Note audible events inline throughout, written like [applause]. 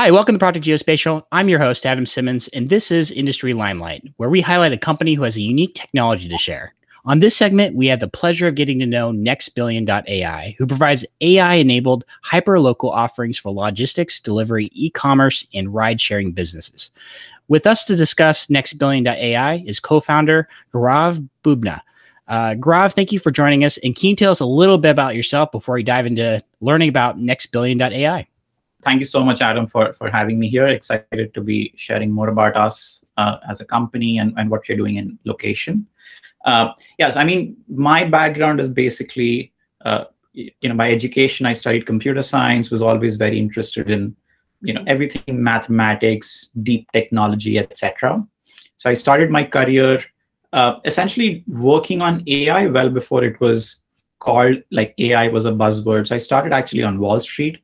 Hi, welcome to Project Geospatial. I'm your host, Adam Simmons, and this is Industry Limelight, where we highlight a company who has a unique technology to share. On this segment, we have the pleasure of getting to know NextBillion.ai, who provides AI enabled hyperlocal offerings for logistics, delivery, e commerce, and ride sharing businesses. With us to discuss NextBillion.ai is co founder Gaurav Bubna. Uh, Gaurav, thank you for joining us. And can you tell us a little bit about yourself before we dive into learning about NextBillion.ai? Thank you so much, Adam, for, for having me here. Excited to be sharing more about us uh, as a company and, and what you're doing in location. Uh, yes, I mean, my background is basically, uh, you know, by education, I studied computer science, was always very interested in, you know, everything mathematics, deep technology, etc. So I started my career uh, essentially working on AI well before it was called like AI was a buzzword. So I started actually on Wall Street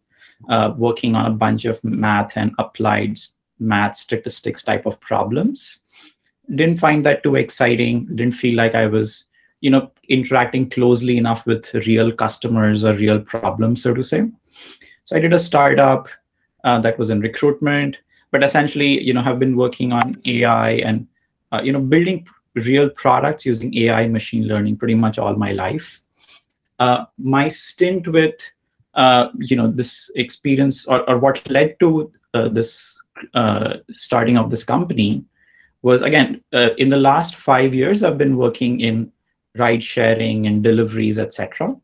uh, working on a bunch of math and applied math statistics type of problems. Didn't find that too exciting. Didn't feel like I was, you know, interacting closely enough with real customers or real problems, so to say. So I did a startup uh, that was in recruitment, but essentially, you know, have been working on AI and, uh, you know, building real products using AI machine learning pretty much all my life. Uh, my stint with uh, you know this experience or, or what led to uh, this uh, starting of this company was again uh, in the last five years i've been working in ride sharing and deliveries etc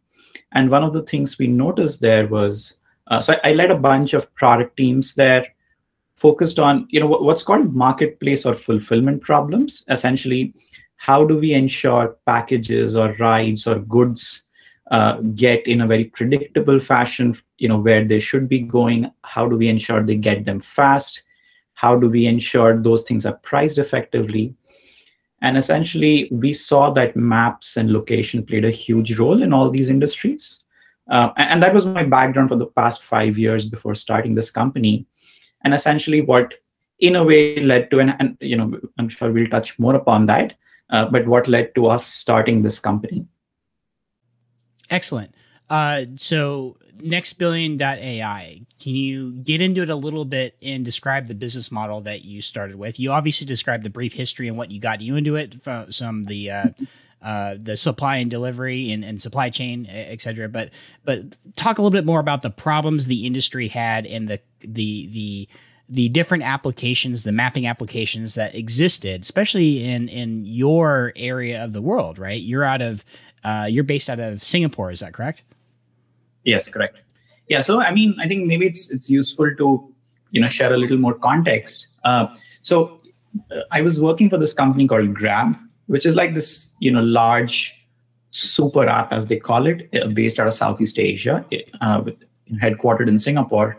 and one of the things we noticed there was uh, so I, I, led a bunch of product teams there focused on you know what's called marketplace or fulfillment problems. Essentially how do we ensure packages or rides or goods uh, get in a very predictable fashion you know where they should be going. How do we ensure they get them fast? How do we ensure those things are priced effectively? And essentially we saw that maps and location played a huge role in all these industries. Uh, and that was my background for the past five years before starting this company. And essentially what in a way led to and, and you know i'm sure we'll touch more upon that uh, but what led to us starting this company Excellent. Uh, so nextbillion.ai, can you get into it a little bit and describe the business model that you started with? You obviously described the brief history and what you got you into it, some the uh, uh, the supply and delivery and, and supply chain, et cetera. But but talk a little bit more about the problems the industry had and the the the the different applications, the mapping applications that existed, especially in in your area of the world, right? You're out of uh, you're based out of Singapore, is that correct? Yes, correct. Yeah, so I mean, I think maybe it's it's useful to you know share a little more context. Uh, so uh, I was working for this company called Grab, which is like this you know large super app as they call it, uh, based out of Southeast Asia, uh, headquartered in Singapore.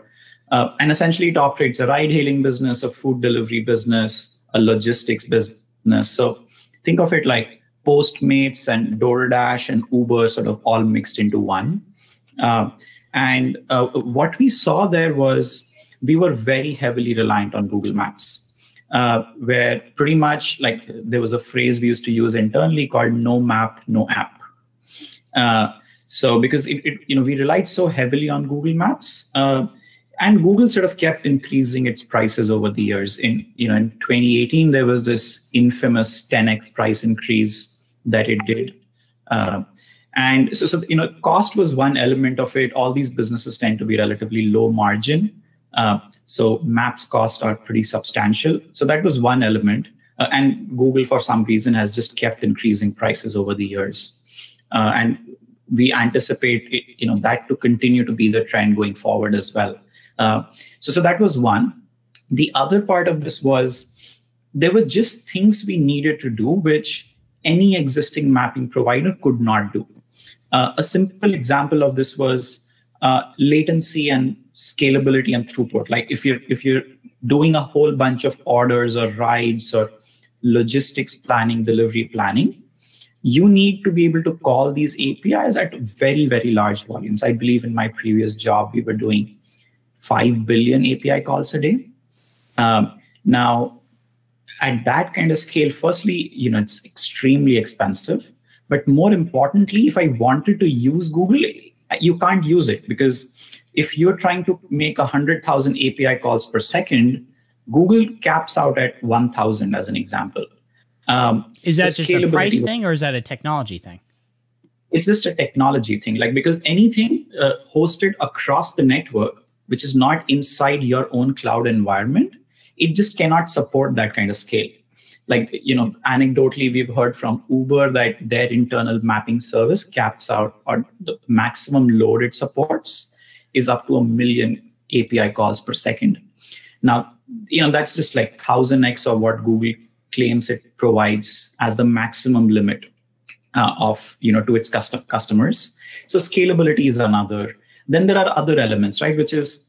Uh, and essentially, it operates a ride-hailing business, a food delivery business, a logistics business. So think of it like Postmates and DoorDash and Uber sort of all mixed into one. Uh, and uh, what we saw there was we were very heavily reliant on Google Maps, uh, where pretty much like there was a phrase we used to use internally called "no map, no app." Uh, so because it, it, you know we relied so heavily on Google Maps, uh, and Google sort of kept increasing its prices over the years. In you know in 2018 there was this infamous 10x price increase that it did. Uh, and so, so, you know, cost was one element of it. All these businesses tend to be relatively low margin. Uh, so maps costs are pretty substantial. So that was one element. Uh, and Google, for some reason, has just kept increasing prices over the years. Uh, and we anticipate, it, you know, that to continue to be the trend going forward as well. Uh, so, so that was one. The other part of this was there were just things we needed to do, which any existing mapping provider could not do. Uh, a simple example of this was uh, latency and scalability and throughput. Like if you're if you're doing a whole bunch of orders or rides or logistics planning, delivery planning, you need to be able to call these APIs at very very large volumes. I believe in my previous job we were doing five billion API calls a day. Um, now at that kind of scale, firstly, you know, it's extremely expensive. But more importantly, if I wanted to use Google, you can't use it because if you're trying to make 100,000 API calls per second, Google caps out at 1,000 as an example. Um, is that so just a price thing or is that a technology thing? It's just a technology thing. Like, because anything uh, hosted across the network, which is not inside your own cloud environment, it just cannot support that kind of scale. Like, you know, anecdotally, we've heard from Uber that their internal mapping service caps out or the maximum load it supports is up to a million API calls per second. Now, you know, that's just like 1000x of what Google claims it provides as the maximum limit uh, of, you know, to its custom customers. So scalability is another. Then there are other elements, right? Which is,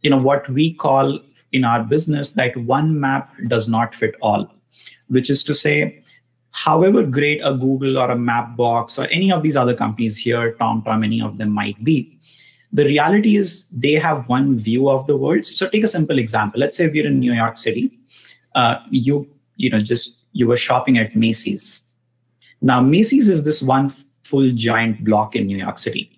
you know, what we call in our business that one map does not fit all, which is to say, however great a Google or a Mapbox or any of these other companies here, TomTom, any of them might be, the reality is they have one view of the world. So take a simple example. Let's say if you're in New York City, uh, you you know just you were shopping at Macy's. Now Macy's is this one full giant block in New York City.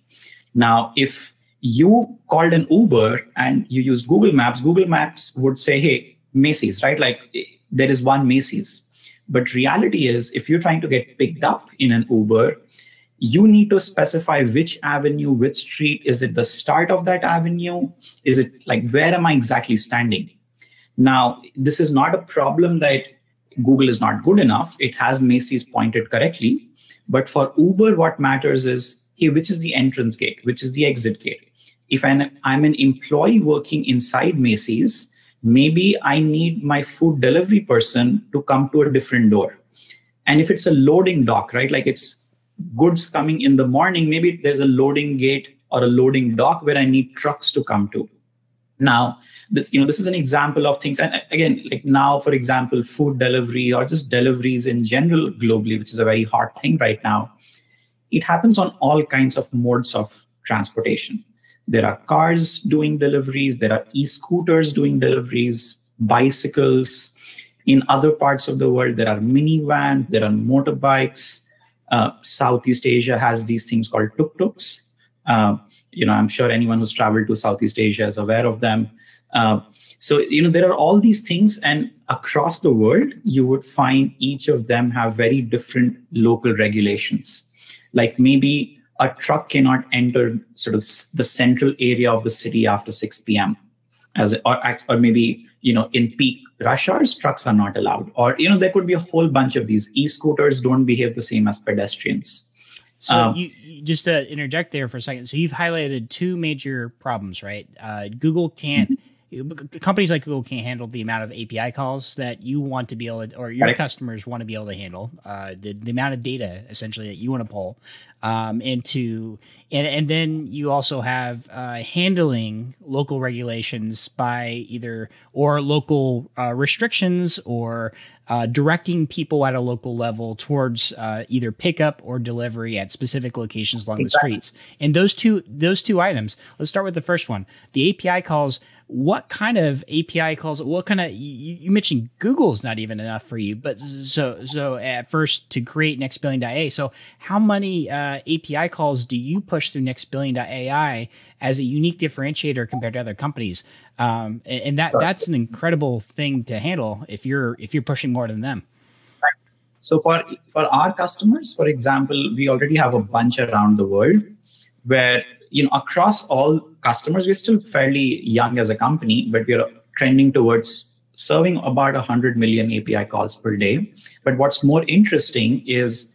Now if you called an Uber and you used Google Maps, Google Maps would say, "Hey, Macy's," right? Like eh, there is one Macy's. But reality is, if you're trying to get picked up in an Uber, you need to specify which avenue, which street. Is it the start of that avenue? Is it like, where am I exactly standing? Now, this is not a problem that Google is not good enough. It has Macy's pointed correctly. But for Uber, what matters is, hey, which is the entrance gate? Which is the exit gate? If I'm, I'm an employee working inside Macy's, maybe I need my food delivery person to come to a different door. And if it's a loading dock, right? Like it's goods coming in the morning, maybe there's a loading gate or a loading dock where I need trucks to come to. Now, this you know this is an example of things, and again, like now, for example, food delivery or just deliveries in general globally, which is a very hard thing right now. It happens on all kinds of modes of transportation. There are cars doing deliveries, there are e-scooters doing deliveries, bicycles. In other parts of the world, there are minivans, there are motorbikes, uh, Southeast Asia has these things called tuk-tuks. Uh, you know, I'm sure anyone who's traveled to Southeast Asia is aware of them. Uh, so, you know, there are all these things, and across the world, you would find each of them have very different local regulations. Like maybe a truck cannot enter sort of the central area of the city after 6 p.m. as or, or maybe you know in peak rush hours trucks are not allowed. Or you know there could be a whole bunch of these. E-scooters don't behave the same as pedestrians. So um, you, you, just to interject there for a second. So you've highlighted two major problems right? Uh, google can't mm-hmm companies like Google can't handle the amount of API calls that you want to be able to, or your right. customers want to be able to handle, uh, the, the amount of data essentially that you want to pull um, into, and, and then you also have uh, handling local regulations by either or local uh, restrictions or uh, directing people at a local level towards uh, either pickup or delivery at specific locations along exactly. the streets. And those two those two items. Let's start with the first one. The API calls what kind of API calls? What kind of you, you mentioned Google's not even enough for you, but so so at first to create nextbillion.ai. So how many uh, API calls do you push through nextbillion.ai as a unique differentiator compared to other companies? Um, and that that's an incredible thing to handle if you're if you're pushing more than them. So for for our customers, for example, we already have a bunch around the world where you know across all customers we're still fairly young as a company but we're trending towards serving about 100 million api calls per day. But what's more interesting is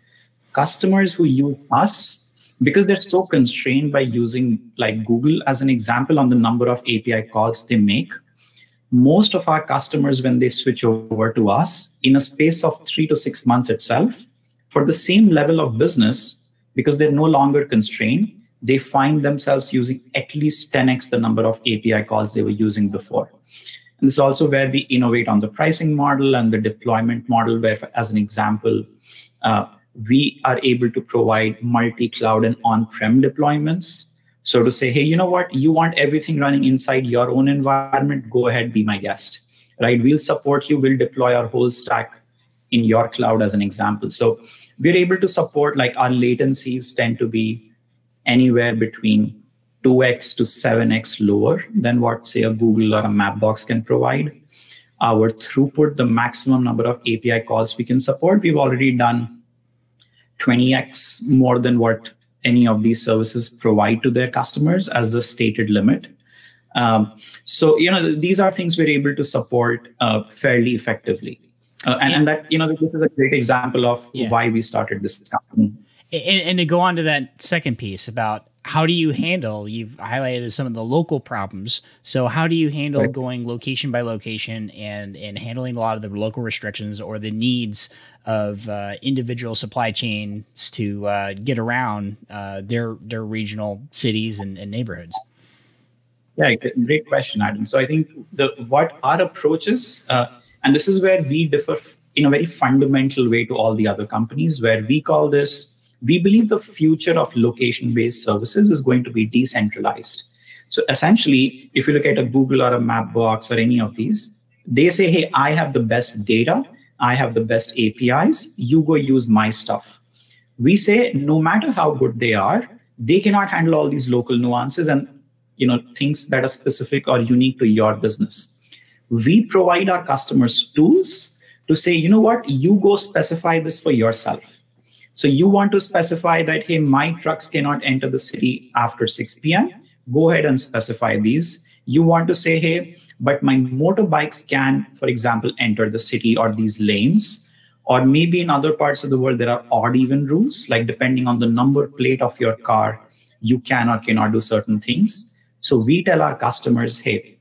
customers who use us because they're so constrained by using like google as an example on the number of api calls they make most of our customers when they switch over to us in a space of 3 to 6 months itself for the same level of business because they're no longer constrained they find themselves using at least 10x the number of API calls they were using before. And this is also where we innovate on the pricing model and the deployment model, where, as an example, uh, we are able to provide multi cloud and on prem deployments. So to say, hey, you know what? You want everything running inside your own environment? Go ahead, be my guest. Right? We'll support you. We'll deploy our whole stack in your cloud as an example. So we're able to support like our latencies tend to be anywhere between 2x to 7x lower than what, say, a Google or a Mapbox can provide. Our throughput, the maximum number of API calls we can support, we've already done 20x more than what any of these services provide to their customers as the stated limit. Um, so, you know, these are things we're able to support uh, fairly effectively. Uh, and, and, that, you know, this is a great example of yeah. why we started this company. And, and, to go on to that second piece about how do you handle, you've highlighted some of the local problems. So how do you handle right. going location by location and, and handling a lot of the local restrictions or the needs of uh, individual supply chains to uh, get around uh, their, their regional cities and, and neighborhoods? Yeah, great question, Adam. So I think the what our approach is, uh, and this is where we differ in a very fundamental way to all the other companies, where we call this. We believe the future of location-based services is going to be decentralized. So essentially, if you look at a Google or a Mapbox or any of these, they say, "Hey, I have the best data. I have the best APIs. You go use my stuff." We say, no matter how good they are, they cannot handle all these local nuances and you know things that are specific or unique to your business we provide our customers tools to say you know what you go specify this for yourself so you want to specify that hey my trucks cannot enter the city after 6 p.m go ahead and specify these. You want to say hey but my motorbikes can for example enter the city or these lanes. Or maybe in other parts of the world there are odd even rules like depending on the number plate of your car you can or cannot do certain things. So we tell our customers, hey,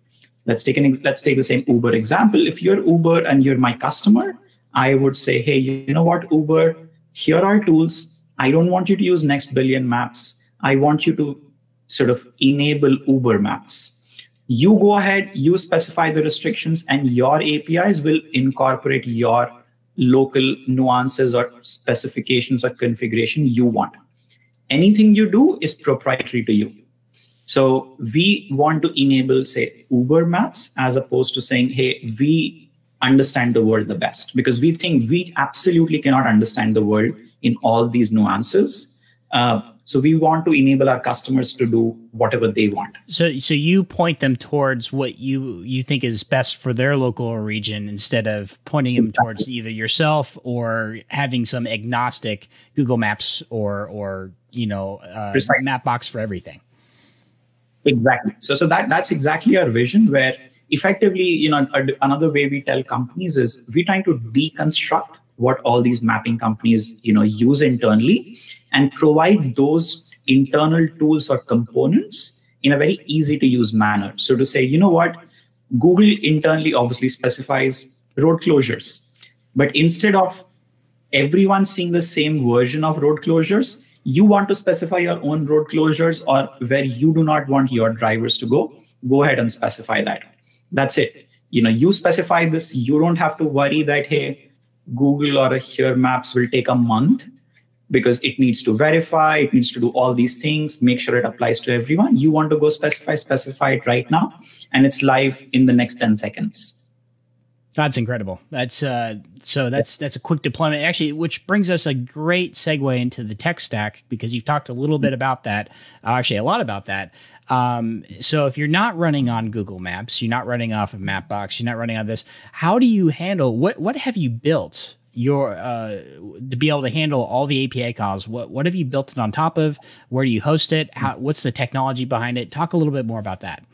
let's take an let's take the same Uber example. If you're Uber and you're my customer, I would say, hey, you know what, Uber, here are tools. I don't want you to use next billion maps. I want you to sort of enable Uber maps. You go ahead, you specify the restrictions, and your APIs will incorporate your local nuances or specifications or configuration you want. Anything you do is proprietary to you. So we want to enable, say, Uber Maps as opposed to saying, hey, we understand the world the best because we think we absolutely cannot understand the world in all these nuances. Uh, so we want to enable our customers to do whatever they want. So so you point them towards what you you think is best for their local region instead of pointing them towards either yourself or having some agnostic Google Maps or or you know uh, Mapbox for everything. Exactly. So, so that that's exactly our vision. Where effectively, you know, another way we tell companies is we're trying to deconstruct what all these mapping companies, you know, use internally, and provide those internal tools or components in a very easy to use manner. So to say, you know what, Google internally obviously specifies road closures, but instead of everyone seeing the same version of road closures, you want to specify your own road closures or where you do not want your drivers to go, go ahead and specify that. That's it. You know, you specify this, you don't have to worry that, hey, Google or Here Maps will take a month because it needs to verify, it needs to do all these things, make sure it applies to everyone. You want to go specify, specify it right now, and it's live in the next 10 seconds. That's incredible. That's uh, so that's that's a quick deployment. Actually, which brings us a great segue into the tech stack because you've talked a little bit about that. Uh, actually, a lot about that. Um, so if you're not running on Google Maps, you're not running off of Mapbox, you're not running on this. How do you handle what? What have you built your uh, to be able to handle all the API calls? What what have you built it on top of? Where do you host it? How, what's the technology behind it? Talk a little bit more about that.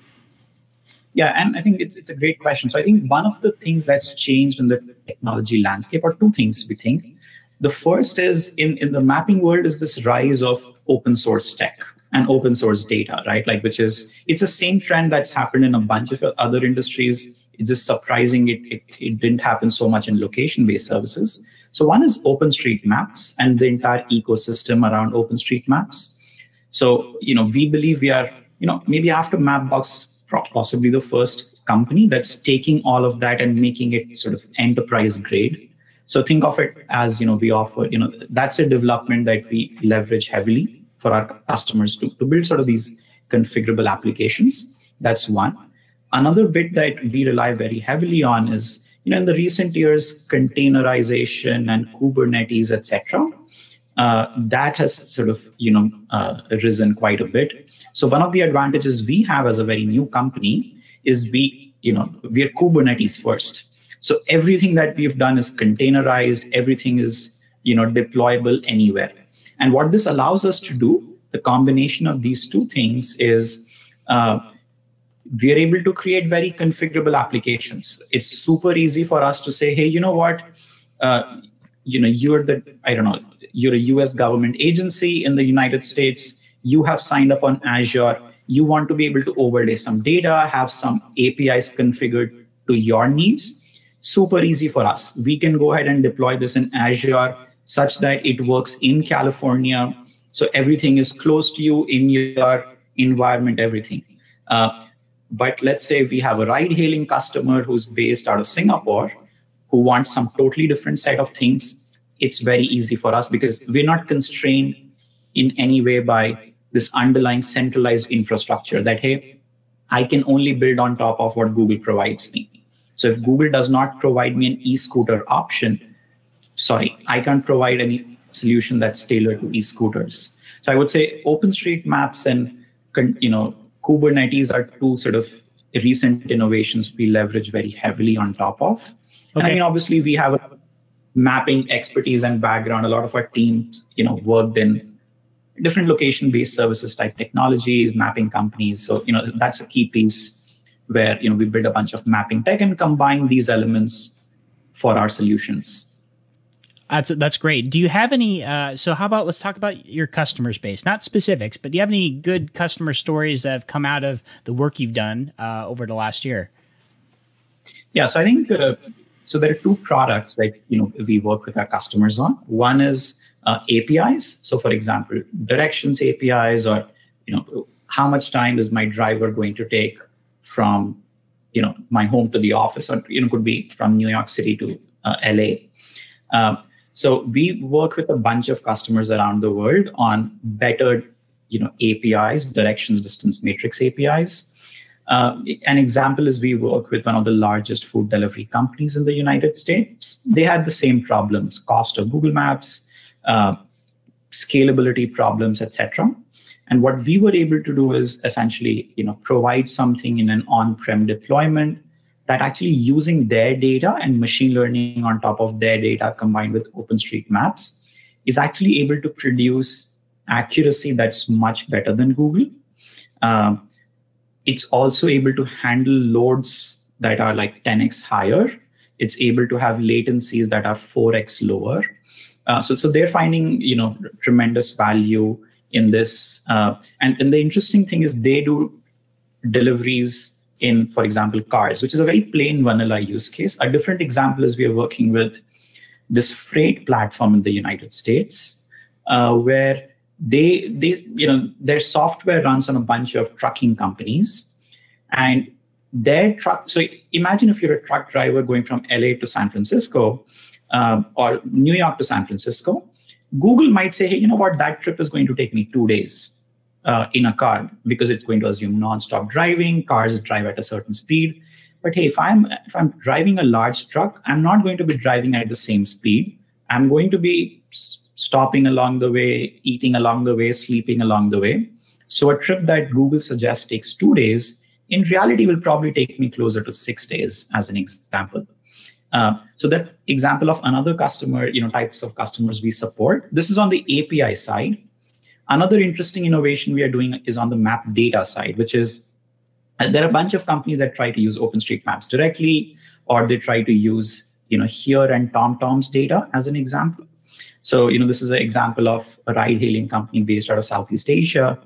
Yeah, and I think it's it's a great question. So I think one of the things that's changed in the technology landscape are two things we think. The first is in, in the mapping world is this rise of open source tech and open source data, right? Like which is it's the same trend that's happened in a bunch of other industries. It's just surprising it, it, it didn't happen so much in location-based services. So one is OpenStreetMaps and the entire ecosystem around OpenStreetMaps. So, you know, we believe we are, you know, maybe after Mapbox possibly the first company that's taking all of that and making it sort of enterprise grade. So think of it as, you know, we offer, you know, that's a development that we leverage heavily for our customers to, to build sort of these configurable applications. That's one. Another bit that we rely very heavily on is, you know, in the recent years, containerization and Kubernetes, etc. uh, that has sort of you know uh, risen quite a bit. So one of the advantages we have as a very new company is we you know we are Kubernetes first. So everything that we've done is containerized. Everything is you know deployable anywhere. And what this allows us to do, the combination of these two things is uh, we are able to create very configurable applications. It's super easy for us to say, hey, you know what? Uh, you know, you're the, I don't know, you're a US government agency in the United States. You have signed up on Azure. You want to be able to overlay some data, have some APIs configured to your needs. Super easy for us. We can go ahead and deploy this in Azure such that it works in California. So everything is close to you in your environment, everything. Uh, but let's say we have a ride hailing customer who's based out of Singapore who wants some totally different set of things. It's very easy for us because we're not constrained in any way by this underlying centralized infrastructure that, hey, I can only build on top of what Google provides me. So if Google does not provide me an e-scooter option, sorry, I can't provide any solution that's tailored to e-scooters. So I would say OpenStreetMaps and you know Kubernetes are two sort of recent innovations we leverage very heavily on top of. Okay. I mean, obviously, we have a mapping expertise and background. A lot of our teams, you know, worked in different location-based services type technologies, mapping companies. So, you know, that's a key piece where you know we build a bunch of mapping tech and combine these elements for our solutions. That's that's great. Do you have any? Uh, so how about let's talk about your customer base, not specifics, but do you have any good customer stories that have come out of the work you've done uh, over the last year? Yeah, so I think uh, so. There are two products that you know we work with our customers on. One is uh, APIs. So, for example, directions APIs, or you know, how much time is my driver going to take from you know my home to the office, or you know, could be from New York City to uh, LA. Um, so we work with a bunch of customers around the world on better, you know, APIs, directions distance matrix APIs. Uh, an example is we work with one of the largest food delivery companies in the United States. They had the same problems: cost of Google Maps, uh, scalability problems, etc. And what we were able to do is essentially, you know, provide something in an on-prem deployment that actually using their data and machine learning on top of their data combined with OpenStreetMaps is actually able to produce accuracy that's much better than Google. Um, it's also able to handle loads that are like 10x higher. It's able to have latencies that are 4x lower. Uh, so, so they're finding you know tremendous value in this. Uh, and, and the interesting thing is they do deliveries in, for example, cars, which is a very plain vanilla use case. A different example is we are working with this freight platform in the United States, uh, where they they you know their software runs on a bunch of trucking companies, and their truck. So imagine if you're a truck driver going from LA to San Francisco, um, or New York to San Francisco. Google might say, hey, you know what, that trip is going to take me two days uh, in a car because it's going to assume non-stop driving. Cars drive at a certain speed. But hey, if I'm if I'm driving a large truck, I'm not going to be driving at the same speed. I'm going to be stopping along the way, eating along the way, sleeping along the way. So a trip that Google suggests takes two days, in reality, will probably take me closer to six days, as an example. Uh, so that example of another customer, you know, types of customers we support. This is on the API side. Another interesting innovation we are doing is on the map data side, which is uh, there are a bunch of companies that try to use OpenStreetMaps directly, or they try to use you know Here and TomTom's data as an example. So you know this is an example of a ride-hailing company based out of Southeast Asia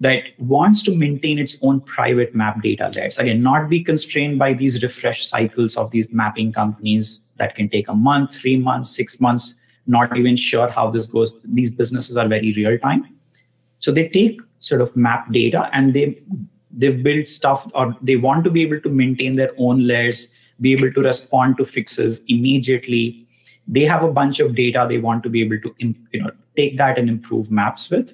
that wants to maintain its own private map data layers. Again, not be constrained by these refresh cycles of these mapping companies that can take a month, three months, six months not even sure how this goes. These businesses are very real time. So they take sort of map data and they they've built stuff or they want to be able to maintain their own layers, be able to respond to fixes immediately. They have a bunch of data they want to be able to you know take that and improve maps with.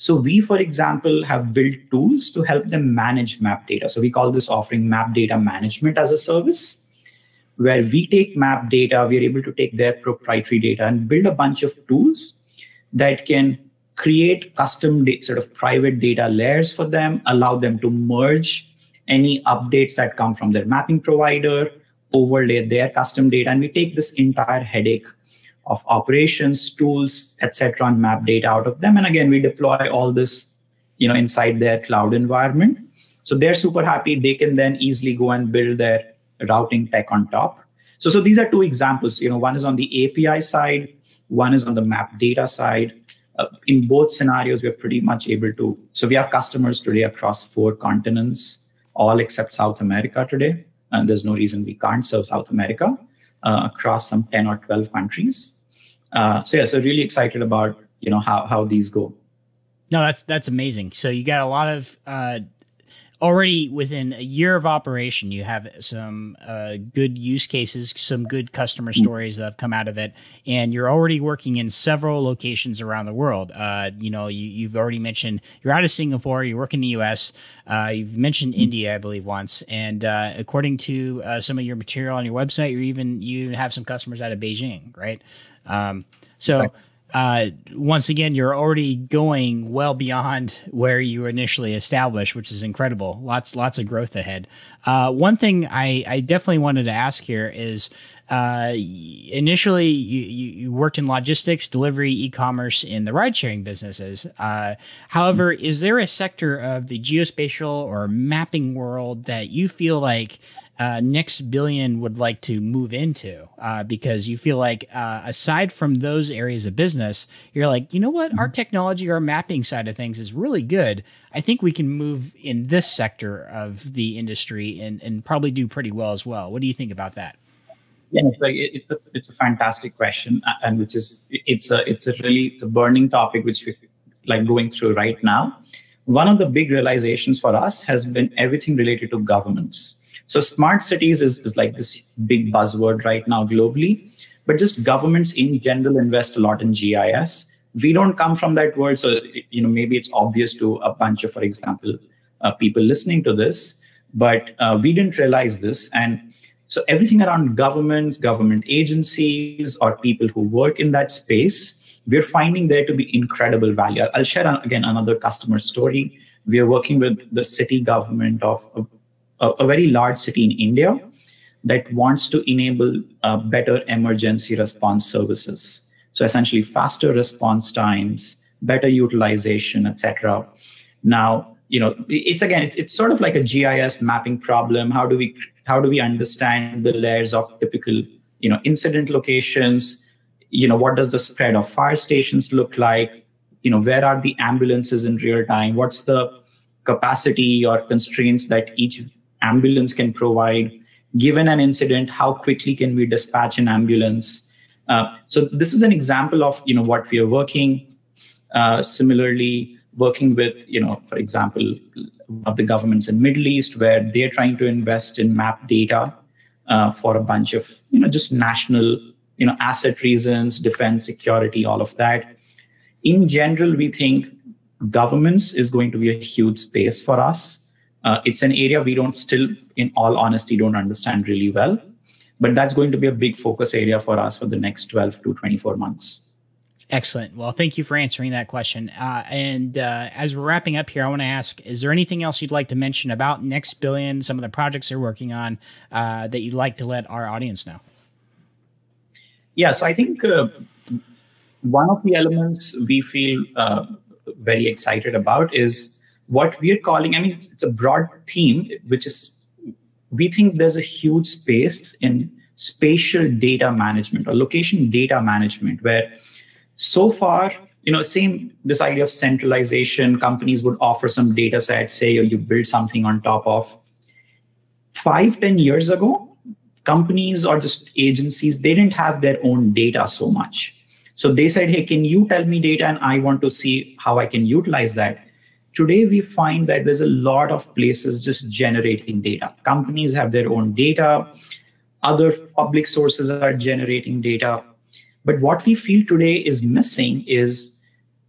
So we, for example, have built tools to help them manage map data. So we call this offering map data management as a service where we take map data, we are able to take their proprietary data and build a bunch of tools that can create custom sort of private data layers for them, allow them to merge any updates that come from their mapping provider, overlay their custom data, and we take this entire headache of operations, tools, etc., and map data out of them. And again, we deploy all this, you know, inside their cloud environment. So they're super happy. They can then easily go and build their routing tech on top. So, so these are two examples. You know, one is on the API side, one is on the map data side. Uh, in both scenarios, we're pretty much able to. So we have customers today across four continents, all except South America today. And there's no reason we can't serve South America uh, across some 10 or 12 countries. Uh, so yeah, so really excited about you know how how these go. No, that's that's amazing. So you got a lot of uh, already within a year of operation, you have some uh, good use cases, some good customer mm. stories that have come out of it, and you're already working in several locations around the world. Uh, you know, you, have already mentioned you're out of Singapore, you work in the U.S., uh, you've mentioned mm. India, I believe, once, and uh, according to uh, some of your material on your website, you even you even have some customers out of Beijing, right? Um, so. Right uh, once again, you're already going well beyond where you initially established, which is incredible. Lots, lots of growth ahead. Uh, one thing I, I definitely wanted to ask here is uh, initially you, you, worked in logistics, delivery, e-commerce in the ride-sharing businesses. Uh, however, is there a sector of the geospatial or mapping world that you feel like uh, Next Billion would like to move into uh, because you feel like, uh, aside from those areas of business, you're like, you know what, our mm-hmm. technology, our mapping side of things is really good. I think we can move in this sector of the industry and, and probably do pretty well as well. What do you think about that? Yeah, it's like it's a it's a fantastic question, and which is it's a it's a really it's a burning topic which we're like going through right now. One of the big realizations for us has been everything related to governments so smart cities is, is like this big buzzword right now globally, but just governments in general invest a lot in GIS. We don't come from that world, so you know maybe it's obvious to a bunch of, for example, uh, people listening to this, but uh, we didn't realize this. And so everything around governments, government agencies, or people who work in that space, we're finding there to be incredible value. I'll share again another customer story. We are working with the city government of a, a very large city in India that wants to enable uh, better emergency response services. So essentially, faster response times, better utilization, etc. Now, you know, it's again, it's, it's sort of like a GIS mapping problem. How do we how do we understand the layers of typical, you know, incident locations? You know, what does the spread of fire stations look like? You know, where are the ambulances in real time? What's the capacity or constraints that each ambulance can provide. Given an incident how quickly can we dispatch an ambulance? Uh, so this is an example of you know what we are working uh, similarly working with you know for example of the governments in middle east where they're trying to invest in map data uh, for a bunch of you know just national you know asset reasons defense security all of that. In general we think governments is going to be a huge space for us uh, it's an area we don't still, in all honesty, don't understand really well. But that's going to be a big focus area for us for the next 12 to 24 months. Excellent. Well, thank you for answering that question. Uh, and uh, as we're wrapping up here, I want to ask: Is there anything else you'd like to mention about Next Billion, some of the projects you're working on uh, that you'd like to let our audience know? Yeah. So I think uh, one of the elements we feel uh, very excited about is what we're calling, I mean, it's, it's a broad theme, which is we think there's a huge space in spatial data management or location data management where so far you know same this idea of centralization companies would offer some data set say or you build something on top of. Five ten years ago companies or just agencies they didn't have their own data so much. So they said hey can you tell me data and i want to see how i can utilize that Today, we find that there's a lot of places just generating data. Companies have their own data, other public sources are generating data. But what we feel today is missing is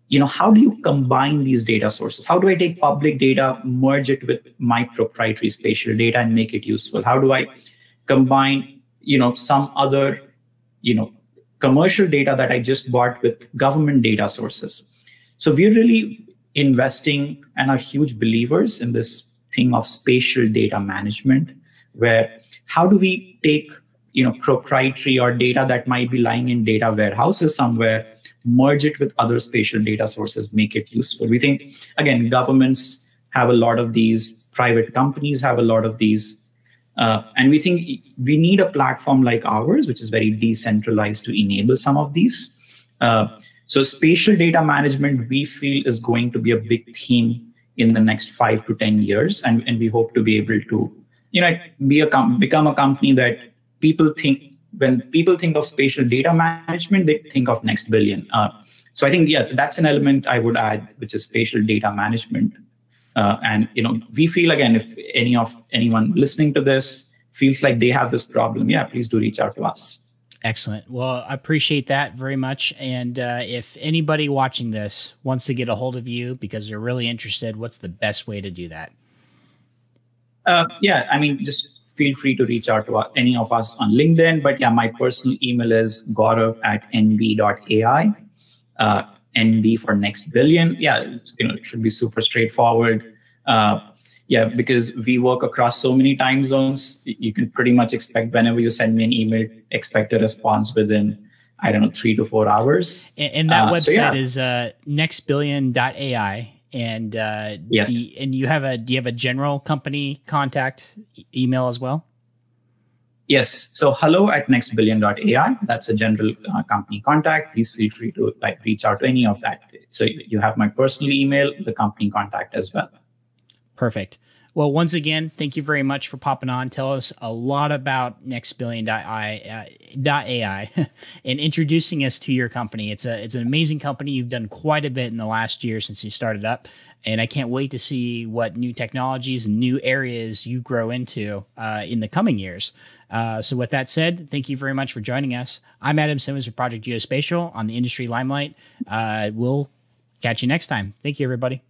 you know how do you combine these data sources how do i take public data merge it with my proprietary spatial data and make it useful how do i combine you know some other you know commercial data that I just bought with government data sources. So we're really investing and are huge believers in this thing of spatial data management, where how do we take you know proprietary or data that might be lying in data warehouses somewhere merge it with other spatial data sources make it useful? We think again governments have a lot of these private companies have a lot of these uh, and we think we need a platform like ours which is very decentralized to enable some of these uh, so spatial data management we feel is going to be a big theme in the next five to ten years and, and we hope to be able to you know be a com- become a company that people think when people think of spatial data management, they think of next billion. Uh, so I think yeah, that's an element I would add, which is spatial data management. Uh, and you know, we feel again, if any of anyone listening to this feels like they have this problem, yeah, please do reach out to us. Excellent. Well, I appreciate that very much. And uh, if anybody watching this wants to get a hold of you because they're really interested, what's the best way to do that? Uh, yeah, I mean, just feel free to reach out to any of us on LinkedIn. But yeah, my personal email is gaurav at nb.ai. Uh, NB for next billion. Yeah, you know, it should be super straightforward. Uh, yeah, because we work across so many time zones, you can pretty much expect whenever you send me an email, expect a response within, I don't know, three to four hours. And, and that uh, website so yeah. is uh, nextbillion.ai and uh, yes. You, and you have a do you have a general company contact email as well? Yes. So hello at nextbillion.ai. That's a general uh, company contact. Please feel free to like reach out to any of that. So you have my personal email, the company contact as well. Perfect. Well, once again, thank you very much for popping on. Tell us a lot about NextBillion.ai uh, [laughs] and introducing us to your company. It's a it's an amazing company. You've done quite a bit in the last year since you started up, and I can't wait to see what new technologies and new areas you grow into uh, in the coming years. Uh, so, with that said, thank you very much for joining us. I'm Adam Simmons for Project Geospatial on the Industry Limelight. Uh, we'll catch you next time. Thank you, everybody.